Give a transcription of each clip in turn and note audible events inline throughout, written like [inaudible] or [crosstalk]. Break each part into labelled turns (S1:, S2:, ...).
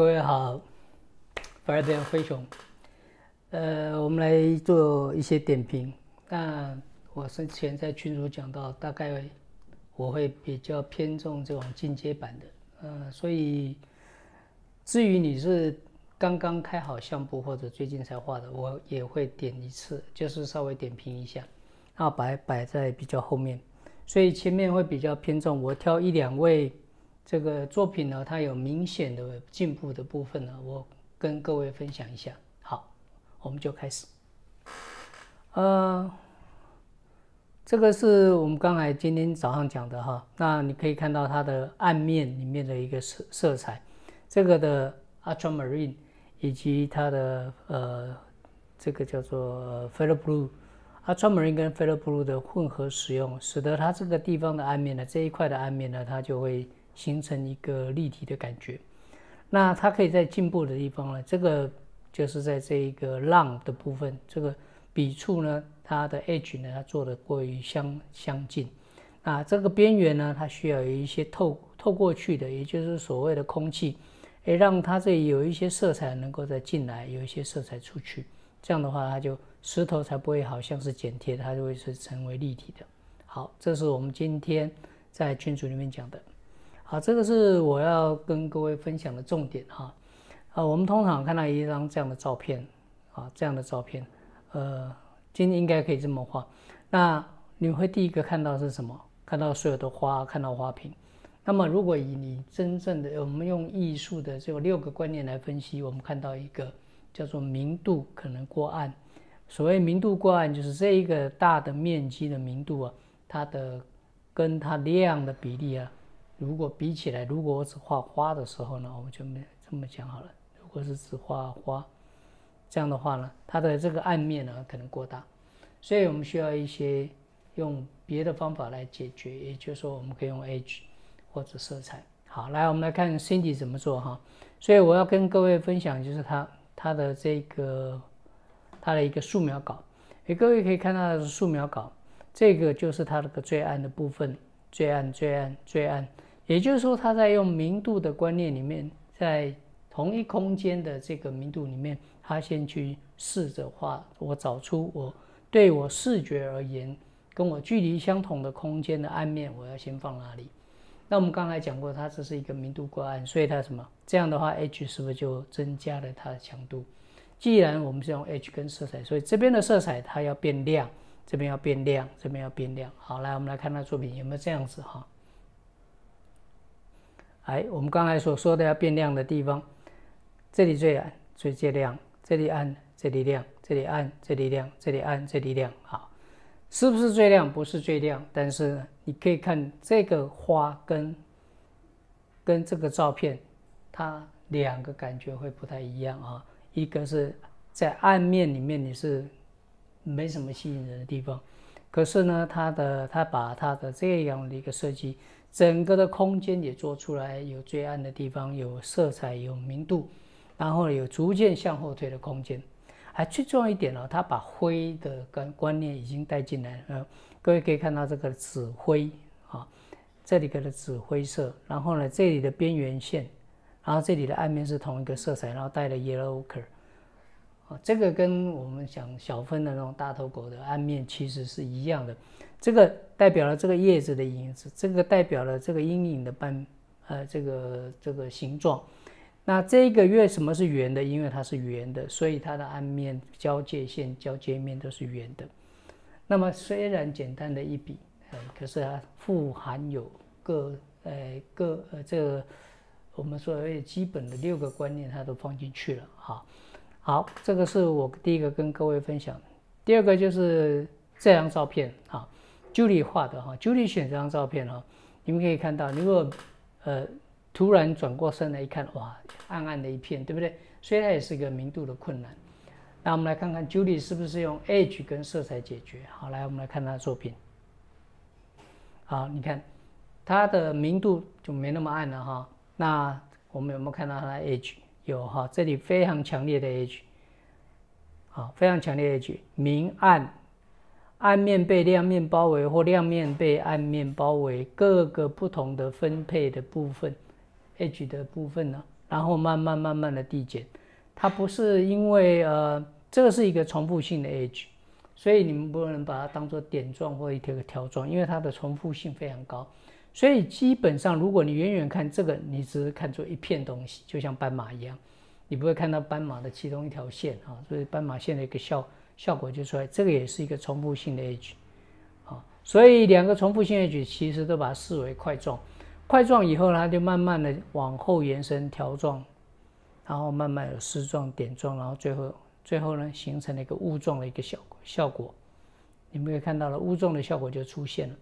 S1: 各位好，法尔边灰熊，呃，我们来做一些点评。那我之前在群组讲到，大概我会比较偏重这种进阶版的，呃，所以至于你是刚刚开好相簿或者最近才画的，我也会点一次，就是稍微点评一下，然后摆摆在比较后面，所以前面会比较偏重，我挑一两位。这个作品呢，它有明显的进步的部分呢，我跟各位分享一下。好，我们就开始。呃，这个是我们刚才今天早上讲的哈，那你可以看到它的暗面里面的一个色色彩，这个的 ultramarine 以及它的呃这个叫做 f e l l blue，ultramarine 跟 f e l l blue 的混合使用，使得它这个地方的暗面呢，这一块的暗面呢，它就会。形成一个立体的感觉，那它可以在进步的地方呢，这个就是在这一个浪的部分，这个笔触呢，它的 edge 呢，它做的过于相相近，啊，这个边缘呢，它需要有一些透透过去的，也就是所谓的空气，诶，让它这里有一些色彩能够再进来，有一些色彩出去，这样的话，它就石头才不会好像是剪贴，它就会是成为立体的。好，这是我们今天在群组里面讲的。好，这个是我要跟各位分享的重点哈。啊，我们通常看到一张这样的照片，啊，这样的照片，呃，今天应该可以这么画。那你会第一个看到是什么？看到所有的花，看到花瓶。那么，如果以你真正的，我们用艺术的这个六个观念来分析，我们看到一个叫做明度可能过暗。所谓明度过暗，就是这一个大的面积的明度啊，它的跟它亮的比例啊。如果比起来，如果我只画花的时候呢，我们就没这么讲好了。如果是只画花，这样的话呢，它的这个暗面呢可能过大，所以我们需要一些用别的方法来解决。也就是说，我们可以用 H 或者色彩。好，来我们来看 Cindy 怎么做哈。所以我要跟各位分享，就是他他的这个他的一个素描稿。诶，各位可以看到的是素描稿，这个就是它那个最暗的部分，最暗、最暗、最暗。也就是说，他在用明度的观念里面，在同一空间的这个明度里面，他先去试着画，我找出我对我视觉而言跟我距离相同的空间的暗面，我要先放哪里？那我们刚才讲过，它这是一个明度过暗，所以它什么？这样的话，H 是不是就增加了它的强度？既然我们是用 H 跟色彩，所以这边的色彩它要变亮，这边要变亮，这边要变亮。好，来我们来看他作品有没有这样子哈？哎，我们刚才所说的要变亮的地方，这里最暗，最最亮，这里暗，这里亮，这里暗，这里亮，这里暗，这里亮。好，是不是最亮？不是最亮，但是你可以看这个花跟跟这个照片，它两个感觉会不太一样啊。一个是在暗面里面你是没什么吸引人的地方，可是呢，它的它把它的这样的一个设计。整个的空间也做出来，有最暗的地方，有色彩，有明度，然后有逐渐向后退的空间。还最重要一点呢，他把灰的观观念已经带进来了。各位可以看到这个紫灰啊，这里的紫灰色，然后呢，这里的边缘线，然后这里的暗面是同一个色彩，然后带了 yellow ochre。这个跟我们讲小分的那种大头狗的暗面其实是一样的。这个代表了这个叶子的影子，这个代表了这个阴影的半，呃，这个这个形状。那这个月什么是圆的？因为它是圆的，所以它的暗面交界线、交界面都是圆的。那么虽然简单的一笔，可是它富含有各，呃，各，呃，这个我们所谓基本的六个观念，它都放进去了。哈，好这个是我第一个跟各位分享。第二个就是这张照片，哈。Julie 画的哈，Julie 选这张照片哈，你们可以看到，如果呃突然转过身来一看，哇，暗暗的一片，对不对？所以它也是一个明度的困难。那我们来看看 Julie 是不是用 Edge 跟色彩解决？好，来我们来看他的作品。好，你看它的明度就没那么暗了哈。那我们有没有看到它的 Edge？有哈，这里非常强烈的 Edge，好，非常强烈的 Edge，明暗。暗面被亮面包围，或亮面被暗面包围，各个不同的分配的部分，edge 的部分呢，然后慢慢慢慢的递减。它不是因为呃，这个是一个重复性的 edge，所以你们不能把它当做点状或一个条状，因为它的重复性非常高。所以基本上，如果你远远看这个，你只是看出一片东西，就像斑马一样，你不会看到斑马的其中一条线啊。所以斑马线的一个效效果就出来，这个也是一个重复性的 edge。所以两个重复性 edge 其实都把它视为块状，块状以后呢，它就慢慢的往后延伸条状，然后慢慢有丝状、点状，然后最后最后呢形成了一个雾状的一个效果效果。你们可以看到了雾状的效果就出现了。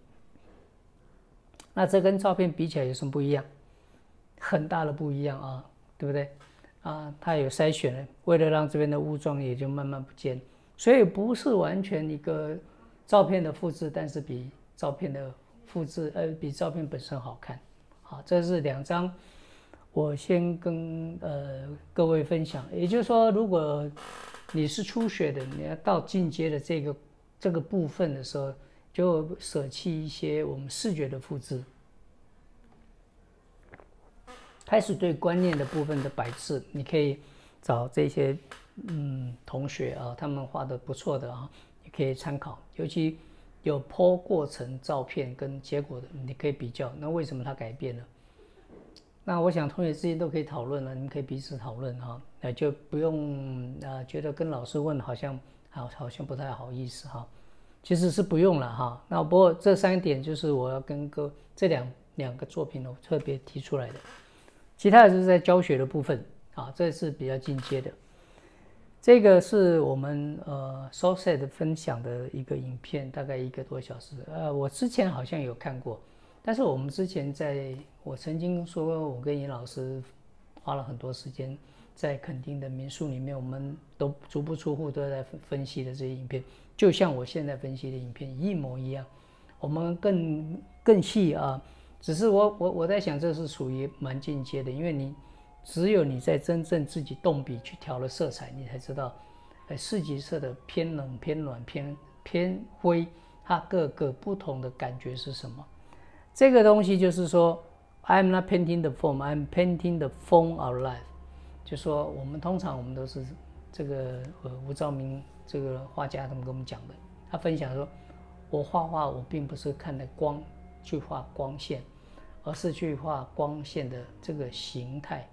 S1: 那这跟照片比起来有什么不一样？很大的不一样啊，对不对？啊，它有筛选了，为了让这边的雾状也就慢慢不见，所以不是完全一个。照片的复制，但是比照片的复制，呃，比照片本身好看。好，这是两张，我先跟呃各位分享。也就是说，如果你是初学的，你要到进阶的这个这个部分的时候，就舍弃一些我们视觉的复制，开始对观念的部分的摆置，你可以找这些嗯同学啊，他们画的不错的啊。你可以参考，尤其有剖过程照片跟结果的，你可以比较。那为什么它改变了？那我想同学之间都可以讨论了，你们可以彼此讨论哈，那就不用啊，觉得跟老师问好像好好像不太好意思哈。其实是不用了哈。那不过这三点就是我要跟各这两两个作品呢特别提出来的，其他的是在教学的部分啊，这是比较进阶的。这个是我们呃 s o s e t 分享的一个影片，大概一个多小时。呃，我之前好像有看过，但是我们之前在我曾经说过，我跟尹老师花了很多时间在垦丁的民宿里面，我们都足不出户都在分析的这些影片，就像我现在分析的影片一模一样。我们更更细啊，只是我我我在想，这是属于蛮进阶的，因为你。只有你在真正自己动笔去调了色彩，你才知道，哎，四级色的偏冷、偏暖、偏偏灰，它各个不同的感觉是什么？这个东西就是说，I'm not painting the form, I'm painting the form of life。就说我们通常我们都是这个呃吴兆明这个画家他们跟我们讲的，他分享说，我画画我并不是看的光去画光线，而是去画光线的这个形态。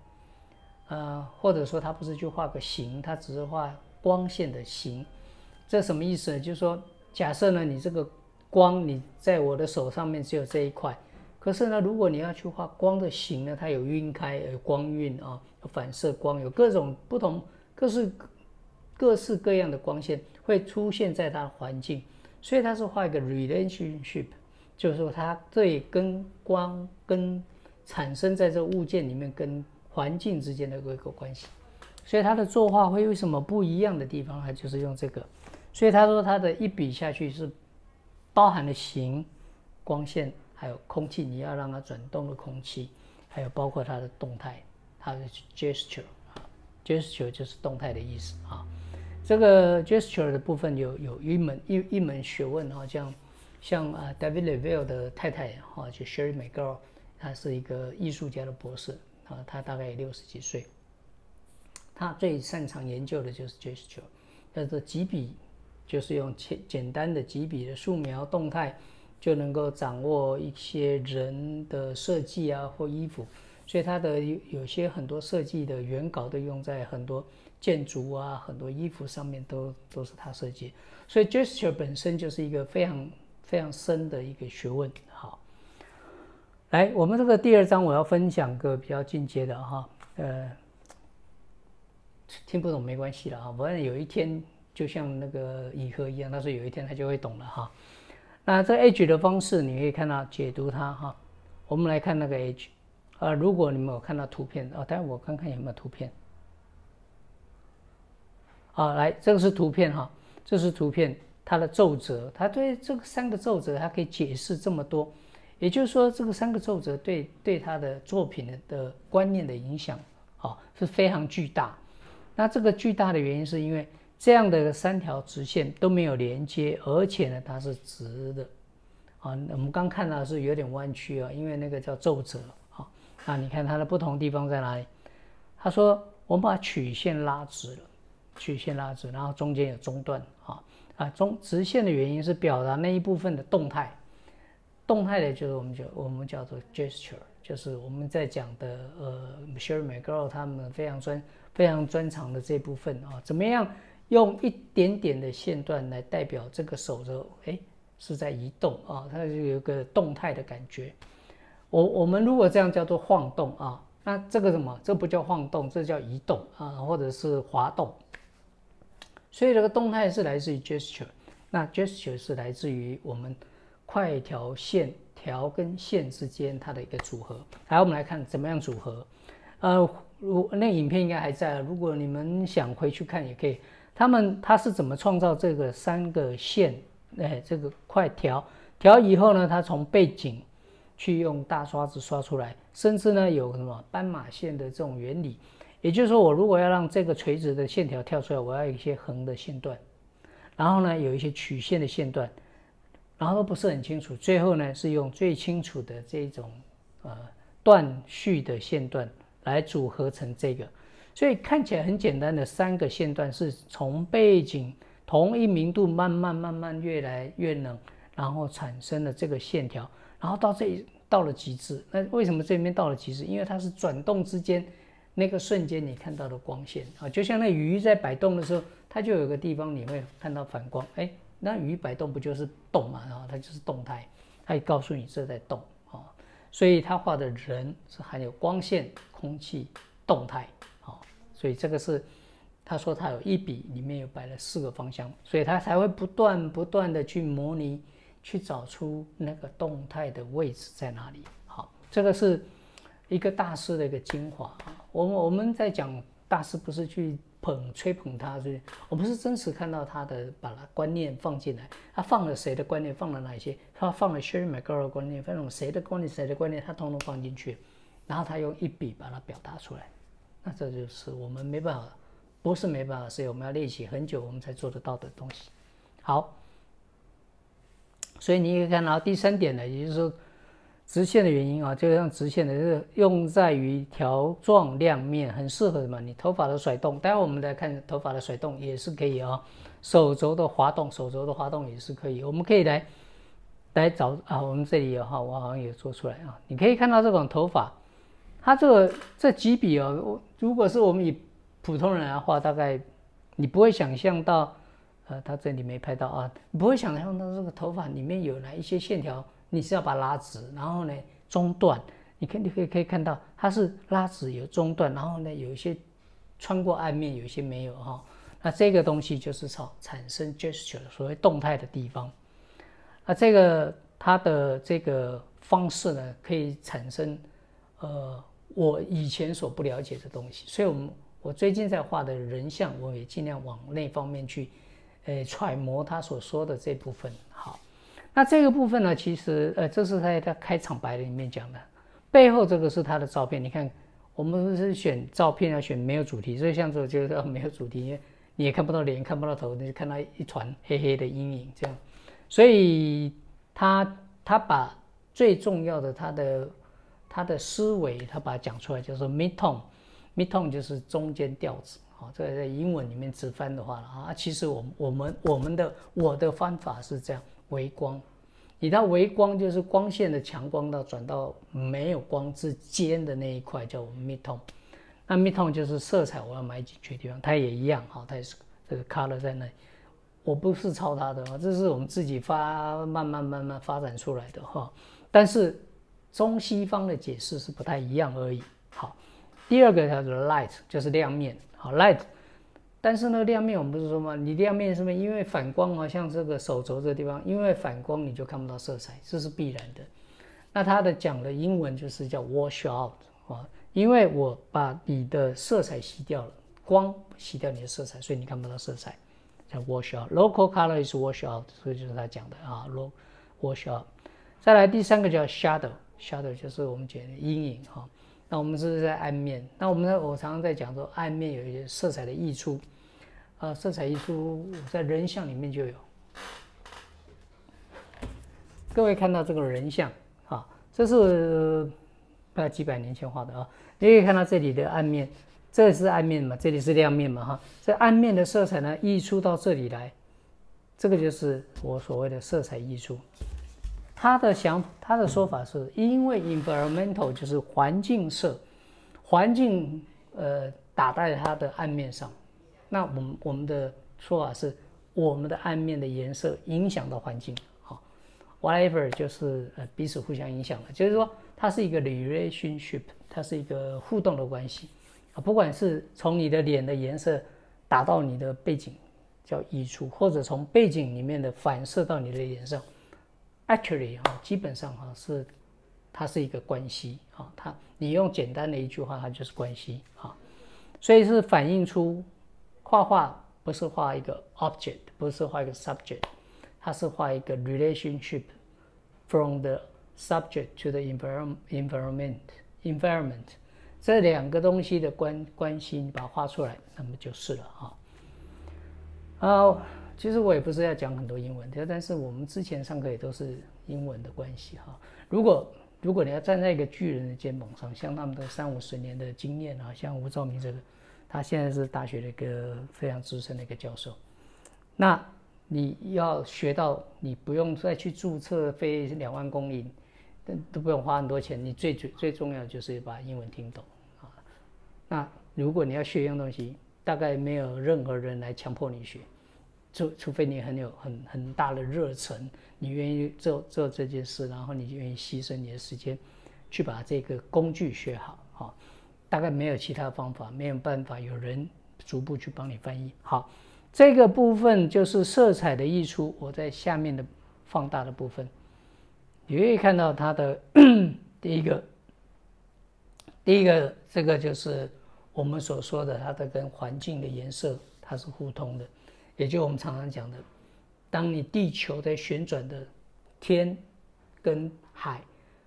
S1: 呃，或者说他不是去画个形，他只是画光线的形，这什么意思呢？就是说，假设呢，你这个光你在我的手上面只有这一块，可是呢，如果你要去画光的形呢，它有晕开，有光晕啊，有反射光，有各种不同，各式各式各样的光线会出现在它的环境，所以它是画一个 relationship，就是说它对跟光跟产生在这物件里面跟。环境之间的一个关系，所以他的作画会有什么不一样的地方？他就是用这个，所以他说他的一笔下去是包含了形、光线，还有空气，你要让它转动的空气，还有包括它的动态，它的 gesture 啊，gesture 就是动态的意思啊。这个 gesture 的部分有有一门一一门学问啊，像像啊 David l e v i l l 的太太哈，就 Sherry McGill，他是一个艺术家的博士。啊，他大概六十几岁，他最擅长研究的就是 gesture，叫做几笔，就是用简简单的几笔的素描动态，就能够掌握一些人的设计啊或衣服，所以他的有有些很多设计的原稿都用在很多建筑啊、很多衣服上面都都是他设计，所以 gesture 本身就是一个非常非常深的一个学问。好。来，我们这个第二章我要分享个比较进阶的哈，呃，听不懂没关系了哈，反正有一天就像那个以和一样，他说有一天他就会懂了哈。那这 H 的方式你可以看到解读它哈。我们来看那个 H，啊，如果你们有看到图片啊，待会我看看有没有图片。啊，来，这个是图片哈，这是图片，它的皱褶，它对这个三个皱褶，它可以解释这么多。也就是说，这个三个皱褶对对他的作品的观念的影响，啊是非常巨大。那这个巨大的原因是因为这样的三条直线都没有连接，而且呢它是直的，啊，我们刚看到是有点弯曲啊，因为那个叫皱褶，啊，那你看它的不同地方在哪里？他说我们把曲线拉直了，曲线拉直，然后中间有中断啊。啊中直线的原因是表达那一部分的动态，动态的就是我们叫我们叫做 gesture，就是我们在讲的呃 Michelle McGraw 他们非常专非常专长的这部分啊，怎么样用一点点的线段来代表这个手的哎是在移动啊，它就有个动态的感觉。我我们如果这样叫做晃动啊，那这个什么？这不叫晃动，这叫移动啊，或者是滑动。所以这个动态是来自于 gesture，那 gesture 是来自于我们快条线条跟线之间它的一个组合。来，我们来看怎么样组合。呃，如那影片应该还在，如果你们想回去看也可以。他们他是怎么创造这个三个线？哎，这个快条条以后呢，他从背景。去用大刷子刷出来，甚至呢有什么斑马线的这种原理，也就是说，我如果要让这个垂直的线条跳出来，我要有一些横的线段，然后呢有一些曲线的线段，然后都不是很清楚，最后呢是用最清楚的这种呃断续的线段来组合成这个，所以看起来很简单的三个线段是从背景同一明度慢慢慢慢越来越冷，然后产生了这个线条。然后到这里到了极致，那为什么这边到了极致？因为它是转动之间那个瞬间你看到的光线啊，就像那鱼在摆动的时候，它就有个地方你会看到反光。哎，那鱼摆动不就是动嘛？然后它就是动态，它也告诉你这在动啊。所以他画的人是含有光线、空气、动态。所以这个是他说他有一笔里面有摆了四个方向，所以他才会不断不断的去模拟。去找出那个动态的位置在哪里？好，这个是一个大师的一个精华。我们我们在讲大师，不是去捧吹捧他，是，我们是真实看到他的把他观念放进来。他放了谁的观念？放了哪些？他放了 Sherry McGraw 的观念，放了谁的观念？谁的观念？他通通放进去，然后他用一笔把它表达出来。那这就是我们没办法，不是没办法，是我们要练习很久，我们才做得到的东西。好。所以你可以看到第三点呢，也就是说直线的原因啊，就像直线的这个用在于条状亮面，很适合什么？你头发的甩动，待会我们来看头发的甩动也是可以啊，手肘的滑动，手肘的滑动也是可以。我们可以来来找啊，我们这里有哈，我好像也做出来啊，你可以看到这种头发，它这个这几笔哦，如果是我们以普通人来画，大概你不会想象到。呃，他这里没拍到啊，不会想象到这个头发里面有哪一些线条，你是要把它拉直，然后呢中断，你看你可以可以看到它是拉直有中断，然后呢有一些穿过暗面，有一些没有哈，那这个东西就是操产生 gesture 所谓动态的地方，那这个它的这个方式呢，可以产生呃我以前所不了解的东西，所以我们我最近在画的人像，我也尽量往那方面去。诶，揣摩他所说的这部分好，那这个部分呢，其实呃，这是在他开场白里面讲的，背后这个是他的照片。你看，我们是选照片要选没有主题，所以像这种就是没有主题，因为你也看不到脸，看不到头，你就看到一团黑黑的阴影这样。所以他他把最重要的他的他的思维，他把它讲出来，就是 mid tone，mid tone 就是中间调子。好，这个在英文里面直翻的话了啊，其实我我们我们的我的方法是这样：微光，你到微光就是光线的强光到转到没有光之间的那一块叫我们 mid tone，那 mid tone 就是色彩我要买进去的地方，它也一样哈，它也是这个 color 在那里，我不是抄它的啊，这是我们自己发慢慢慢慢发展出来的哈，但是中西方的解释是不太一样而已。好，第二个叫做 light，就是亮面。好 light，但是呢，亮面我们不是说吗？你亮面是不是因为反光啊？像这个手肘这个地方，因为反光你就看不到色彩，这是必然的。那它的讲的英文就是叫 wash out 啊，因为我把你的色彩洗掉了，光洗掉你的色彩，所以你看不到色彩，叫 wash out。Local color is wash out，所以就是他讲的啊，low wash out。再来第三个叫 shadow shadow，shadow 就是我们讲的阴影哈。那我们是在暗面，那我们呢？我常常在讲说，暗面有一些色彩的溢出，啊，色彩溢出在人像里面就有。各位看到这个人像啊，这是大概几百年前画的啊，你可以看到这里的暗面，这是暗面嘛，这里是亮面嘛，哈，这暗面的色彩呢溢出到这里来，这个就是我所谓的色彩溢出。他的想他的说法是因为 environmental 就是环境色，环境呃打在它的暗面上，那我们我们的说法是我们的暗面的颜色影响到环境，好，whatever 就是呃彼此互相影响的，就是说它是一个 relationship，它是一个互动的关系。啊，不管是从你的脸的颜色打到你的背景叫溢出，或者从背景里面的反射到你的脸上。Actually，哈，基本上哈是，它是一个关系，哈，它你用简单的一句话，它就是关系，哈，所以是反映出画画不是画一个 object，不是画一个 subject，它是画一个 relationship from the subject to the environment，environment，这两个东西的关关系，你把它画出来，那么就是了，哈，好。其实我也不是要讲很多英文的，但是我们之前上课也都是英文的关系哈。如果如果你要站在一个巨人的肩膀上，像他们的三五十年的经验啊，像吴兆明这个，他现在是大学的一个非常资深的一个教授，那你要学到你不用再去注册飞两万公里，都都不用花很多钱，你最最最重要的就是把英文听懂啊。那如果你要学一样东西，大概没有任何人来强迫你学。除除非你很有很很大的热忱，你愿意做做这件事，然后你就愿意牺牲你的时间，去把这个工具学好，哈，大概没有其他方法，没有办法有人逐步去帮你翻译。好，这个部分就是色彩的溢出，我在下面的放大的部分，你可以看到它的 [coughs] 第一个，第一个这个就是我们所说的它的跟环境的颜色它是互通的。也就我们常常讲的，当你地球在旋转的天跟海、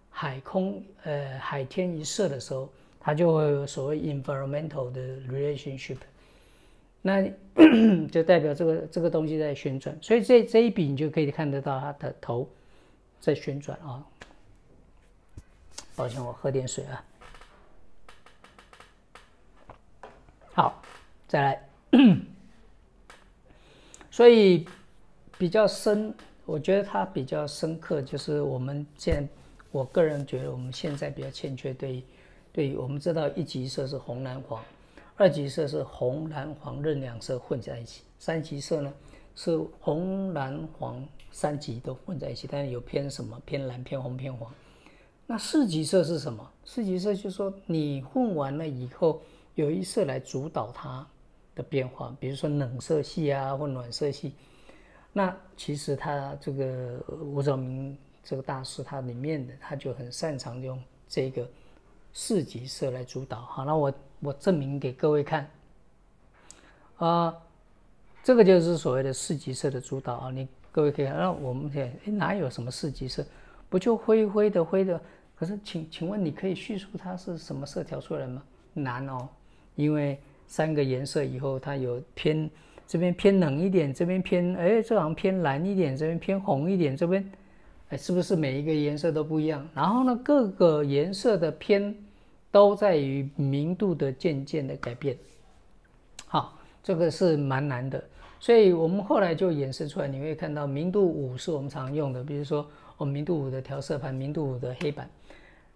S1: 海空呃海天一色的时候，它就会有所谓 environmental 的 relationship，那 [coughs] 就代表这个这个东西在旋转，所以这这一笔你就可以看得到它的头在旋转啊。抱歉，我喝点水啊。好，再来。所以比较深，我觉得它比较深刻，就是我们现，我个人觉得我们现在比较欠缺对，对我们知道一级色是红蓝黄，二级色是红蓝黄任两色混在一起，三级色呢是红蓝黄三级都混在一起，但是有偏什么偏蓝偏红偏黄。那四级色是什么？四级色就是说你混完了以后，有一色来主导它。的变化，比如说冷色系啊，或暖色系，那其实他这个吴兆明这个大师，他里面的他就很擅长用这个四级色来主导。好，那我我证明给各位看啊，这个就是所谓的四级色的主导啊。你各位可以看，那我们现在哪有什么四级色？不就灰灰的灰的？可是请请问你可以叙述它是什么色调出来吗？难哦，因为。三个颜色以后，它有偏这边偏冷一点，这边偏哎，这好像偏蓝一点，这边偏红一点，这边哎，是不是每一个颜色都不一样？然后呢，各个颜色的偏都在于明度的渐渐的改变。好，这个是蛮难的，所以我们后来就演示出来，你会看到明度五是我们常用的，比如说我们明度五的调色盘，明度五的黑板。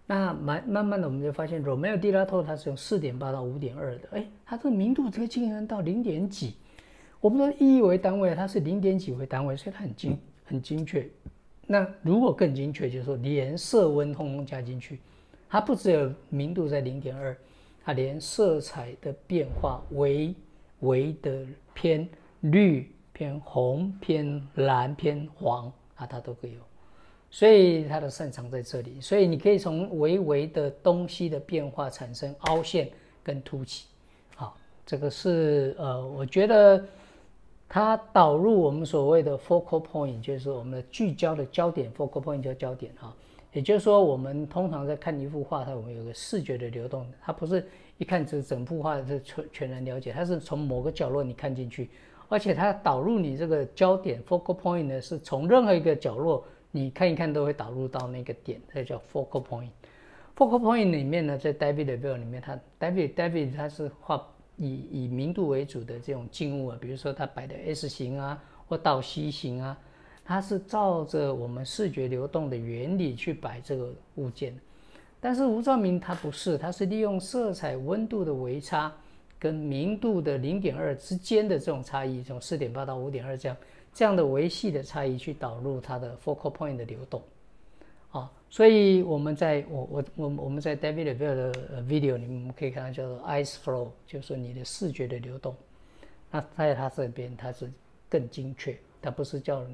S1: 那慢慢慢的，我们就发现 Romeo d i l a t o 它是用四点八到五点二的，哎，它这个明度这个竟然到零点几，我们说一为单位，它是零点几为单位，所以它很精很精确。那如果更精确，就是说连色温通通加进去，它不只有明度在零点二，它连色彩的变化，为为的偏绿、偏红、偏蓝、偏黄啊，它都会有。所以它的擅长在这里，所以你可以从微微的东西的变化产生凹陷跟凸起，好，这个是呃，我觉得它导入我们所谓的 focal point，就是我们的聚焦的焦点，focal point 叫焦点哈，也就是说我们通常在看一幅画，它我们有个视觉的流动，它不是一看这整幅画是全全然了解，它是从某个角落你看进去，而且它导入你这个焦点 focal point 呢，是从任何一个角落。你看一看都会导入到那个点，这叫 focal point。focal point 里面呢，在 David 的 view 里面，他 David David 他是画以以明度为主的这种静物啊，比如说他摆的 S 型啊，或倒 C 型啊，它是照着我们视觉流动的原理去摆这个物件。但是吴兆明他不是，他是利用色彩温度的微差跟明度的零点二之间的这种差异，从四点八到五点二这样这样的维系的差异去导入它的 focal point 的流动。啊，所以我们在我我我我们在 David Bell 的 video 里面，我们可以看到叫做 eyes flow，就是你的视觉的流动。那在它这边，它是更精确，它不是叫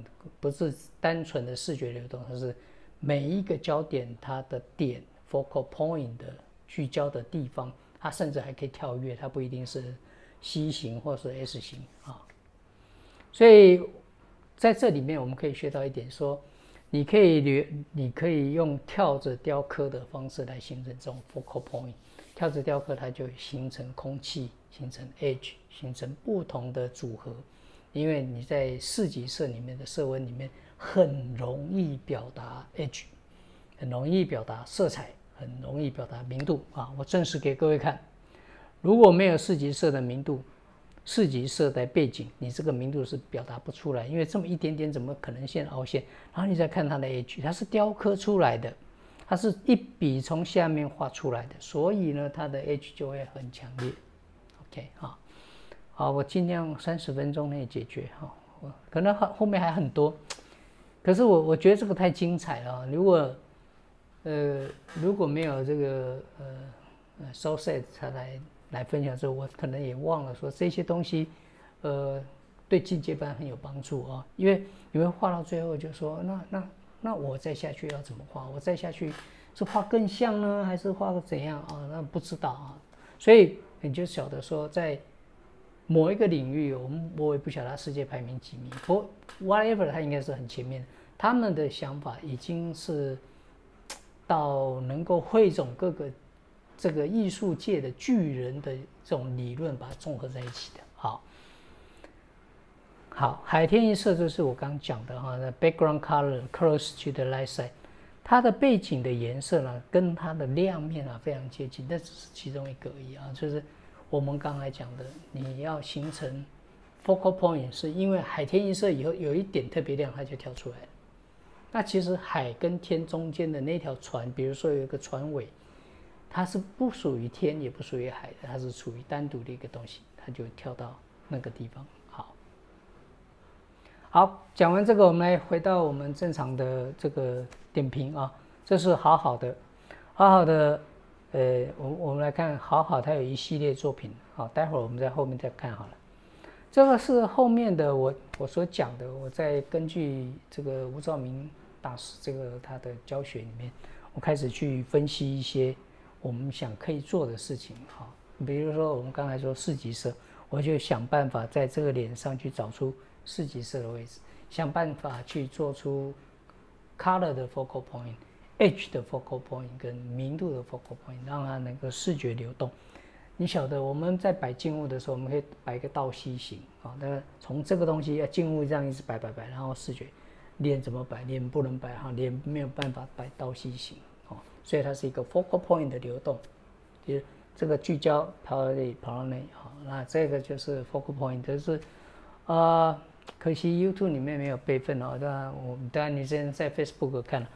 S1: 不是单纯的视觉流动，它是每一个焦点它的点 focal point 的聚焦的地方，它甚至还可以跳跃，它不一定是 C 型或是 S 型啊。所以在这里面，我们可以学到一点说。你可以留，你可以用跳着雕刻的方式来形成这种 focal point。跳着雕刻，它就形成空气，形成 edge，形成不同的组合。因为你在四级色里面的色温里面，很容易表达 edge，很容易表达色彩，很容易表达明度啊！我证实给各位看，如果没有四级色的明度。四级色带背景，你这个明度是表达不出来，因为这么一点点怎么可能线凹陷？然后你再看它的 H，它是雕刻出来的，它是一笔从下面画出来的，所以呢，它的 H 就会很强烈。OK，好，好，我尽量三十分钟内解决哈，可能后后面还很多，可是我我觉得这个太精彩了，如果呃如果没有这个呃呃 So Set 才来。来分享之后，我可能也忘了说这些东西，呃，对进阶班很有帮助啊。因为你会画到最后就说，那那那我再下去要怎么画？我再下去是画更像呢，还是画个怎样啊？那不知道啊。所以你就晓得说，在某一个领域，我们我也不晓得世界排名几名，不 whatever，他应该是很前面。他们的想法已经是到能够汇总各个。这个艺术界的巨人的这种理论，把它综合在一起的。好，好，海天一色就是我刚讲的哈，background color close to the light side，它的背景的颜色呢，跟它的亮面啊非常接近，那只是其中一个而已啊。就是我们刚才讲的，你要形成 focal point，是因为海天一色以后有一点特别亮，它就跳出来了。那其实海跟天中间的那条船，比如说有一个船尾。它是不属于天，也不属于海的，它是处于单独的一个东西，它就跳到那个地方。好，好，讲完这个，我们来回到我们正常的这个点评啊。这是好好的，好好的，呃，我我们来看，好好，它有一系列作品。好，待会儿我们在后面再看好了。这个是后面的我我所讲的，我在根据这个吴兆明大师这个他的教学里面，我开始去分析一些。我们想可以做的事情，哈，比如说我们刚才说四级色，我就想办法在这个脸上去找出四级色的位置，想办法去做出 color 的 focal point，edge 的 focal point 跟明度的 focal point，让它能够视觉流动。你晓得我们在摆静物的时候，我们可以摆一个倒 C 型，啊，那从这个东西要静物这样一直摆摆摆，然后视觉脸怎么摆？脸不能摆哈，脸没有办法摆倒 C 型。所以它是一个 focal point 的流动，就是这个聚焦跑到这里，跑到那里，好，那这个就是 focal point，就是，呃，可惜 YouTube 里面没有备份哦，当然我当然你现在在 Facebook 看了，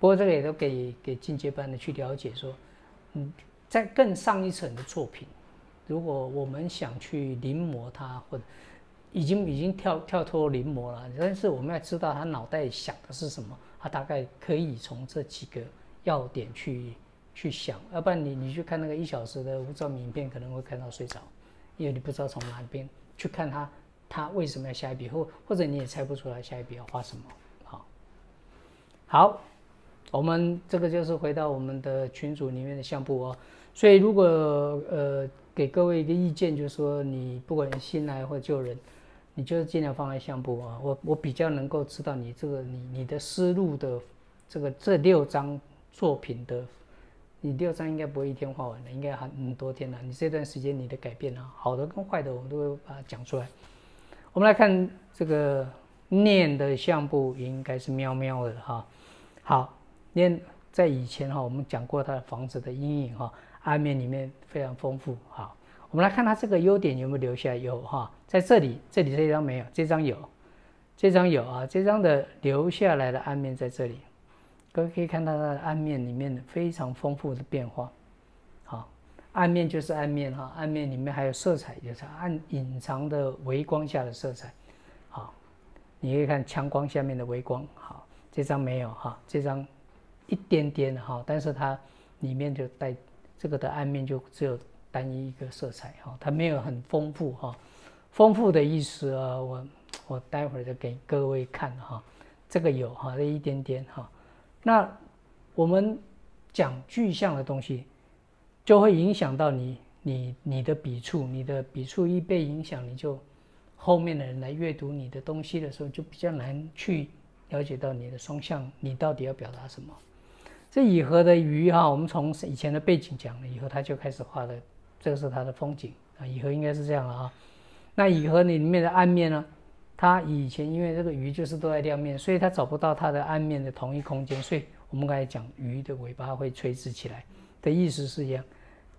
S1: 不过这个也都给给进阶班的去了解说，嗯，在更上一层的作品，如果我们想去临摹它，或者已经已经跳跳脱临摹了，但是我们要知道他脑袋想的是什么，他大概可以从这几个。要点去去想，要不然你你去看那个一小时的无照影片，可能会看到睡着，因为你不知道从哪边去看他，他为什么要下一笔，或或者你也猜不出来下一笔要画什么。好，好，我们这个就是回到我们的群组里面的相簿哦。所以如果呃给各位一个意见，就是说你不管新来或旧人，你就尽量放在相簿啊。我我比较能够知道你这个你你的思路的这个这六张。作品的，你六张应该不会一天画完的，应该很多天了。你这段时间你的改变啊，好的跟坏的，我们都会把它讲出来。我们来看这个念的相簿，应该是喵喵的哈。好，念在以前哈，我们讲过它的房子的阴影哈，暗面里面非常丰富。好，我们来看它这个优点有没有留下？有哈，在这里，这里这张没有，这张有，这张有啊，这张的留下来的暗面在这里。各位可以看到它的暗面里面非常丰富的变化。好，暗面就是暗面哈，暗面里面还有色彩，就是暗隐藏的微光下的色彩。好，你可以看强光下面的微光。好，这张没有哈，这张一点点哈，但是它里面就带这个的暗面就只有单一一个色彩哈，它没有很丰富哈。丰富的意思啊，我我待会儿再给各位看哈，这个有哈，这一点点哈。那我们讲具象的东西，就会影响到你、你、你的笔触，你的笔触一被影响，你就后面的人来阅读你的东西的时候，就比较难去了解到你的双向，你到底要表达什么。这乙和的鱼哈，我们从以前的背景讲了以后，他就开始画的，这个是他的风景啊。乙和应该是这样了啊。那乙和里面的暗面呢？它以前因为这个鱼就是都在亮面，所以它找不到它的暗面的同一空间，所以我们刚才讲鱼的尾巴会垂直起来的意思是一样。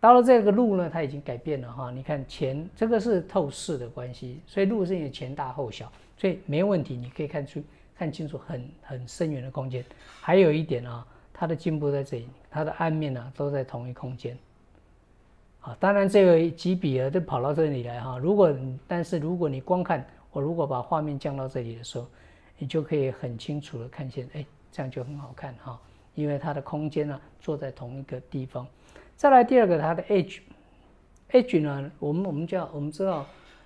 S1: 到了这个鹿呢，它已经改变了哈，你看前这个是透视的关系，所以鹿是因为前大后小，所以没问题，你可以看出看清楚很很深远的空间。还有一点啊，它的进步在这里，它的暗面呢都在同一空间。啊，当然这个几笔啊都跑到这里来哈，如果但是如果你光看。我如果把画面降到这里的时候，你就可以很清楚的看见，哎，这样就很好看哈，因为它的空间呢坐在同一个地方。再来第二个，它的 edge，edge 呢，我们我们叫我们知道，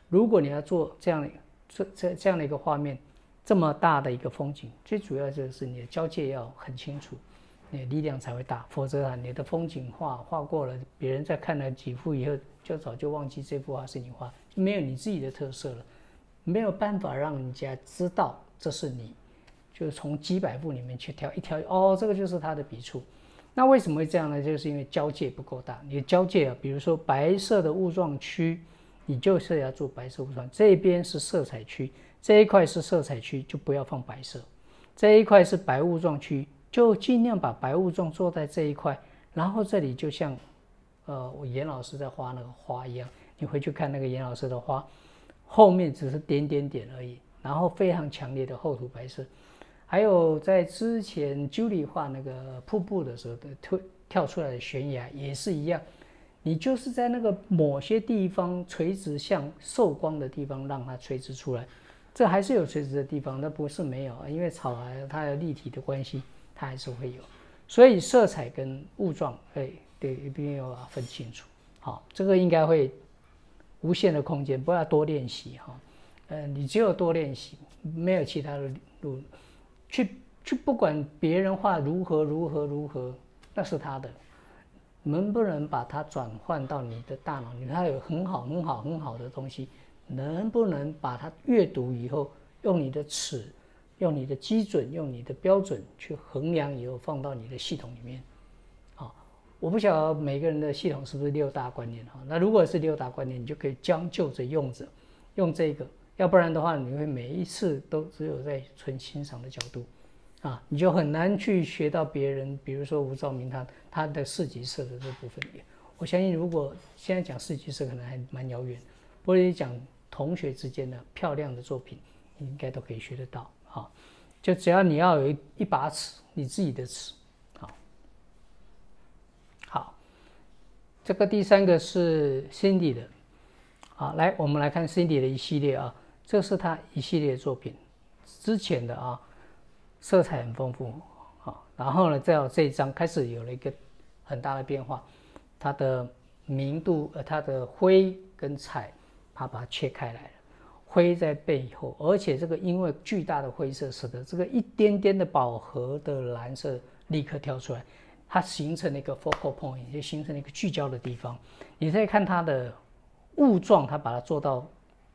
S1: 如果你要做这样的这这这样的一个画面，这么大的一个风景，最主要就是你的交界要很清楚，你的力量才会大，否则啊，你的风景画画过了，别人在看了几幅以后，就早就忘记这幅画是你画，就没有你自己的特色了。没有办法让人家知道这是你，就是从几百步里面去挑一挑，哦，这个就是他的笔触。那为什么会这样呢？就是因为交界不够大。你的交界啊，比如说白色的雾状区，你就是要做白色雾状。这边是色彩区，这一块是色彩区，就不要放白色。这一块是白雾状区，就尽量把白雾状做在这一块。然后这里就像，呃，我严老师在画那个花一样，你回去看那个严老师的花。后面只是点点点而已，然后非常强烈的厚涂白色，还有在之前 Julie 画那个瀑布的时候的跳跳出来的悬崖也是一样，你就是在那个某些地方垂直向受光的地方让它垂直出来，这还是有垂直的地方，那不是没有啊，因为草啊它有立体的关系，它还是会有，所以色彩跟雾状，哎，对，一定要分清楚。好，这个应该会。无限的空间，不要多练习哈，呃，你只有多练习，没有其他的路，去去不管别人画如何如何如何，那是他的，能不能把它转换到你的大脑里？它有很好很好很好的东西，能不能把它阅读以后，用你的尺，用你的基准，用你的标准去衡量以后，放到你的系统里面。我不晓得每个人的系统是不是六大观念哈，那如果是六大观念，你就可以将就着用着，用这个，要不然的话，你会每一次都只有在纯欣赏的角度，啊，你就很难去学到别人，比如说吴兆明他他的四级色的这部分。我相信如果现在讲四级色可能还蛮遥远，不过你讲同学之间的漂亮的作品，应该都可以学得到，哈，就只要你要有一一把尺，你自己的尺。这个第三个是 Cindy 的，好，来我们来看 Cindy 的一系列啊，这是他一系列作品之前的啊，色彩很丰富，好，然后呢，再有这一张开始有了一个很大的变化，它的明度呃，它的灰跟彩，它把它切开来了，灰在背后，而且这个因为巨大的灰色使得这个一点点的饱和的蓝色立刻跳出来。它形成了一个 focal point，就形成了一个聚焦的地方。你再看它的雾状，它把它做到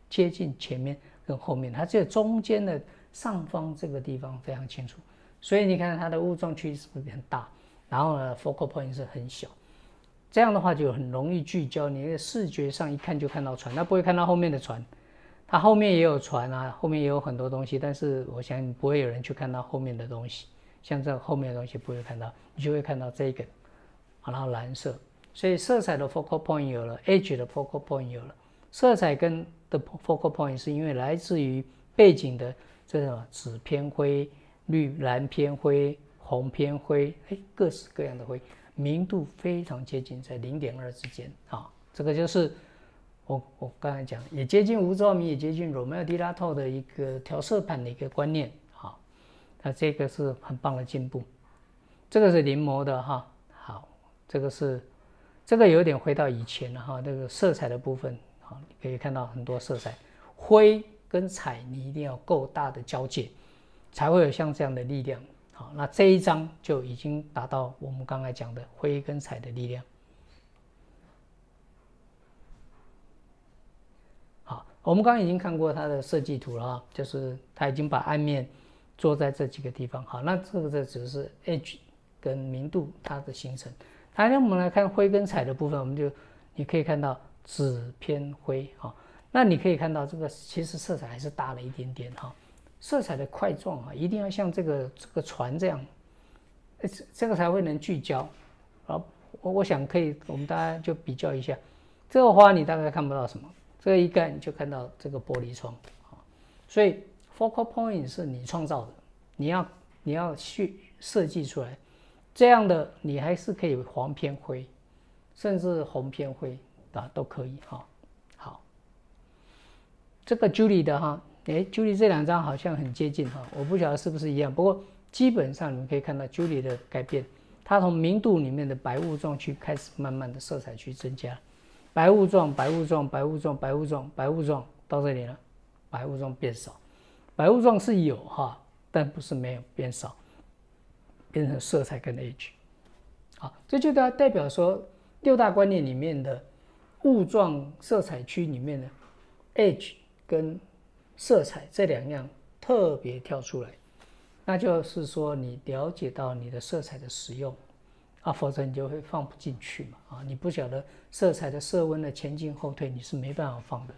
S1: 接近前面跟后面，它只有中间的上方这个地方非常清楚。所以你看它的雾状区是不是很大？然后呢，focal point 是很小。这样的话就很容易聚焦，你的视觉上一看就看到船，那不会看到后面的船。它后面也有船啊，后面也有很多东西，但是我想不会有人去看到后面的东西。像这后面的东西不会看到，你就会看到这个，然后蓝色。所以色彩的 focal point 有了，edge 的 focal point 有了。色彩跟的 focal point 是因为来自于背景的这种紫偏灰、绿蓝偏灰、红偏灰，哎，各式各样的灰，明度非常接近，在零点二之间啊。这个就是我我刚才讲，也接近无照明，也接近 r o m e l d i l a t o 的一个调色盘的一个观念。那这个是很棒的进步。这个是临摹的哈，好，这个是。这个有点回到以前了哈，这个色彩的部分，好，你可以看到很多色彩，灰跟彩，你一定要够大的交界，才会有像这样的力量。好，那这一张就已经达到我们刚才讲的灰跟彩的力量。好，我们刚刚已经看过它的设计图了啊，就是它已经把暗面做在这几个地方。好，那这个这只是 edge 跟明度它的形成。来，我们来看灰跟彩的部分，我们就你可以看到紫偏灰哈。那你可以看到这个其实色彩还是大了一点点哈。色彩的块状啊，一定要像这个这个船这样，这这个才会能聚焦。好，我我想可以，我们大家就比较一下，这个花你大概看不到什么，这个一盖你就看到这个玻璃窗啊。所以 focal point 是你创造的，你要你要去设计出来。这样的你还是可以黄偏灰，甚至红偏灰啊都可以哈。好，这个 Julie 的哈，哎，Julie 这两张好像很接近哈，我不晓得是不是一样。不过基本上你们可以看到 Julie 的改变，它从明度里面的白雾状去开始慢慢的色彩去增加，白雾状、白雾状、白雾状、白雾状、白雾状到这里了，白雾状变少，白雾状是有哈，但不是没有变少。变成色彩跟 edge，好，这就代代表说六大观念里面的雾状色彩区里面的 edge 跟色彩这两样特别跳出来，那就是说你了解到你的色彩的使用啊，否则你就会放不进去嘛啊，你不晓得色彩的色温的前进后退，你是没办法放的。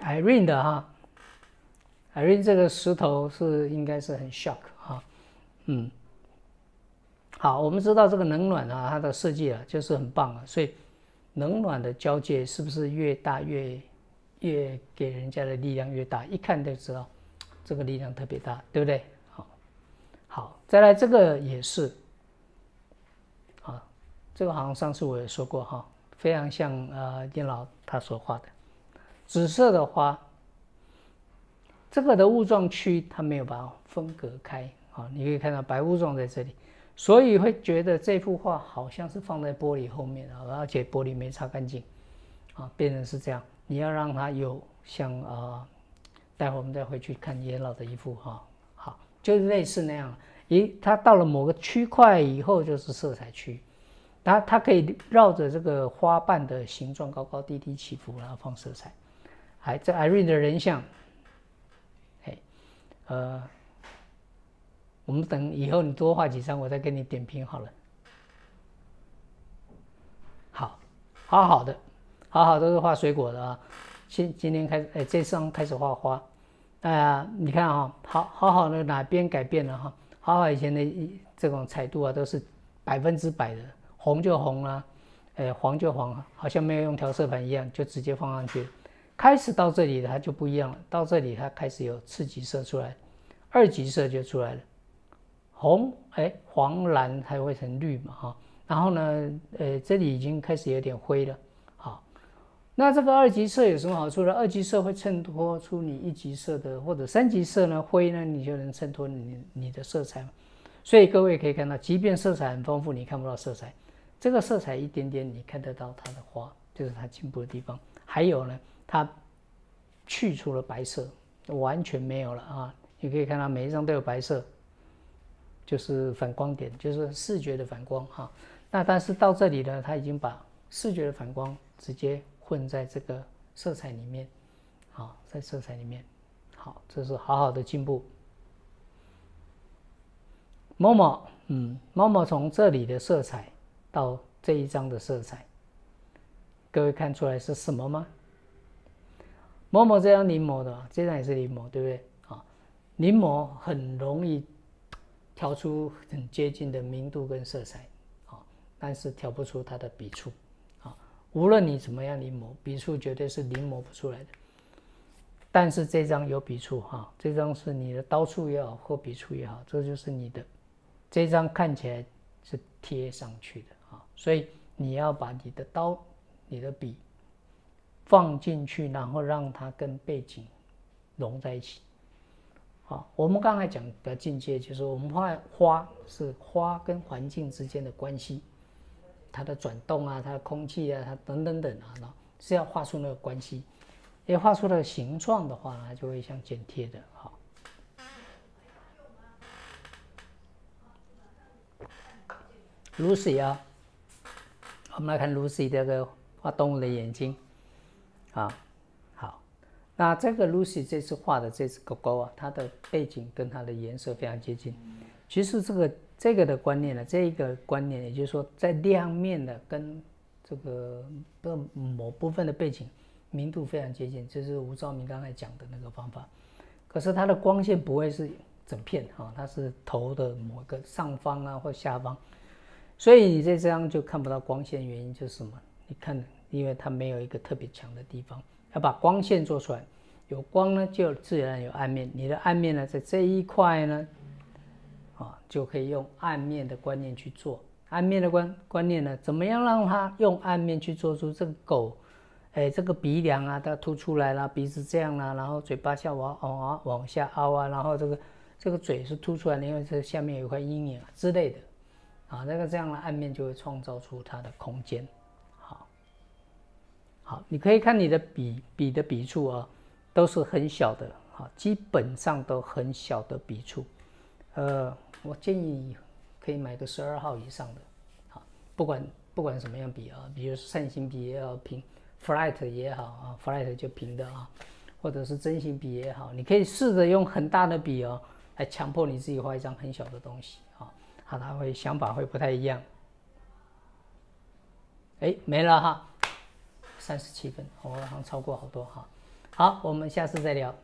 S1: ，Irene 的哈，Irene 这个石头是应该是很 shock。嗯，好，我们知道这个冷暖啊，它的设计啊就是很棒啊，所以冷暖的交界是不是越大越越给人家的力量越大？一看就知道这个力量特别大，对不对？好，好，再来这个也是，啊，这个好像上次我也说过哈，非常像呃电脑他所画的紫色的花，这个的雾状区它没有把它分隔开。啊，你可以看到白雾状在这里，所以会觉得这幅画好像是放在玻璃后面啊，而且玻璃没擦干净，啊，变成是这样。你要让它有像啊，待会我们再回去看叶老的一幅哈，好，就是类似那样。咦，它到了某个区块以后就是色彩区，它它可以绕着这个花瓣的形状高高低低起伏，然后放色彩。还这 Irene 的人像，哎，呃。我们等以后你多画几张，我再给你点评好了。好，好好的，好好都是画水果的啊。今今天开始，哎，这张开始画花。啊，你看啊，好好好的哪边改变了哈？好好以前的这种彩度啊，都是百分之百的，红就红了，哎，黄就黄，好像没有用调色盘一样，就直接放上去。开始到这里它就不一样了，到这里它开始有次级色出来，二级色就出来了。红哎，黄蓝才会成绿嘛哈，然后呢，呃，这里已经开始有点灰了，好，那这个二级色有什么好处呢？二级色会衬托出你一级色的，或者三级色呢，灰呢，你就能衬托你你的色彩所以各位可以看到，即便色彩很丰富，你看不到色彩，这个色彩一点点你看得到它的花，就是它进步的地方。还有呢，它去除了白色，完全没有了啊，你可以看到每一张都有白色。就是反光点，就是视觉的反光哈。那但是到这里呢，它已经把视觉的反光直接混在这个色彩里面，好，在色彩里面，好，这是好好的进步。某某，嗯，某某从这里的色彩到这一张的色彩，各位看出来是什么吗？某某这张临摹的，这张也是临摹，对不对？啊临摹很容易调出很接近的明度跟色彩，啊，但是调不出它的笔触，啊，无论你怎么样临摹，笔触绝对是临摹不出来的。但是这张有笔触哈，这张是你的刀触也好或笔触也好，这就是你的。这张看起来是贴上去的啊，所以你要把你的刀、你的笔放进去，然后让它跟背景融在一起。好，我们刚才讲的境界就是我们画花是花跟环境之间的关系，它的转动啊，它的空气啊，它等等等啊，是要画出那个关系。也画出的形状的话它，就会像剪贴的。好，Lucy 啊，我们来看 Lucy 这个画动物的眼睛。啊，好，那这个 Lucy 这次画的这只狗狗啊，它的背景跟它的颜色非常接近。其实这个这个的观念呢，这一个观念，也就是说，在亮面的跟这个的某部分的背景。明度非常接近，就是吴兆明刚才讲的那个方法。可是它的光线不会是整片哈，它是头的某个上方啊或下方，所以你这张就看不到光线。原因就是什么？你看，因为它没有一个特别强的地方，要把光线做出来，有光呢就自然有暗面。你的暗面呢在这一块呢，啊，就可以用暗面的观念去做。暗面的观观念呢，怎么样让它用暗面去做出这个狗？哎，这个鼻梁啊，它凸出来了，鼻子这样啦，然后嘴巴下往往往下凹啊，然后这个这个嘴是凸出来的，因为这下面有块阴影之类的，啊，那个这样的暗面就会创造出它的空间。好，你可以看你的笔笔的笔触啊，都是很小的，好，基本上都很小的笔触。呃，我建议可以买个十二号以上的，好，不管不管什么样笔啊，比如扇形笔也要平。flat 也好啊，flat 就平的啊，或者是针形笔也好，你可以试着用很大的笔哦，来强迫你自己画一张很小的东西啊，好，他会想法会不太一样。哎，没了哈，三十七分，我好像超过好多哈，好，我们下次再聊。